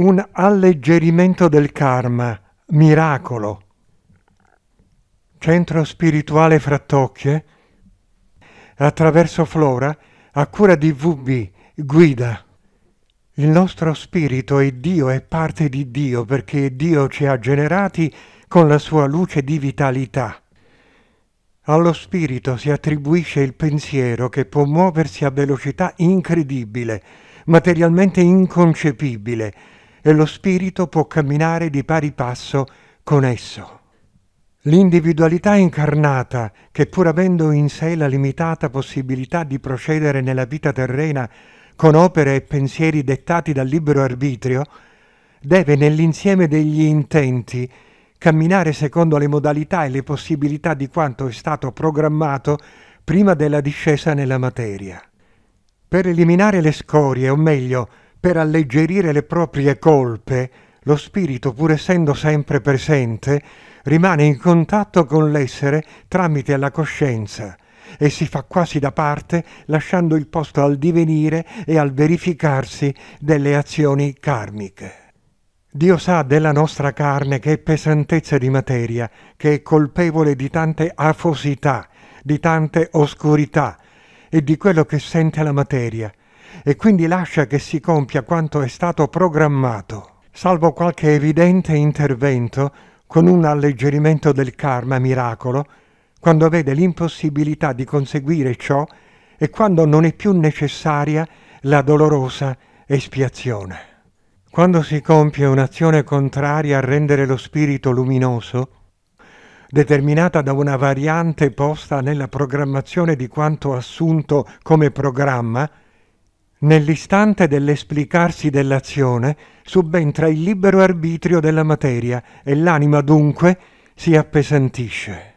un alleggerimento del karma, miracolo. Centro spirituale Frattocchie, attraverso Flora, a cura di VB, guida. Il nostro spirito è Dio, è parte di Dio, perché Dio ci ha generati con la sua luce di vitalità. Allo spirito si attribuisce il pensiero che può muoversi a velocità incredibile, materialmente inconcepibile, e lo spirito può camminare di pari passo con esso. L'individualità incarnata, che pur avendo in sé la limitata possibilità di procedere nella vita terrena con opere e pensieri dettati dal libero arbitrio, deve nell'insieme degli intenti camminare secondo le modalità e le possibilità di quanto è stato programmato prima della discesa nella materia. Per eliminare le scorie, o meglio, per alleggerire le proprie colpe, lo spirito, pur essendo sempre presente, rimane in contatto con l'essere tramite la coscienza e si fa quasi da parte lasciando il posto al divenire e al verificarsi delle azioni karmiche. Dio sa della nostra carne che è pesantezza di materia, che è colpevole di tante afosità, di tante oscurità e di quello che sente la materia, e quindi lascia che si compia quanto è stato programmato, salvo qualche evidente intervento con un alleggerimento del karma miracolo, quando vede l'impossibilità di conseguire ciò e quando non è più necessaria la dolorosa espiazione. Quando si compie un'azione contraria a rendere lo spirito luminoso, determinata da una variante posta nella programmazione di quanto assunto come programma, nell'istante dell'esplicarsi dell'azione subentra il libero arbitrio della materia e l'anima dunque si appesantisce.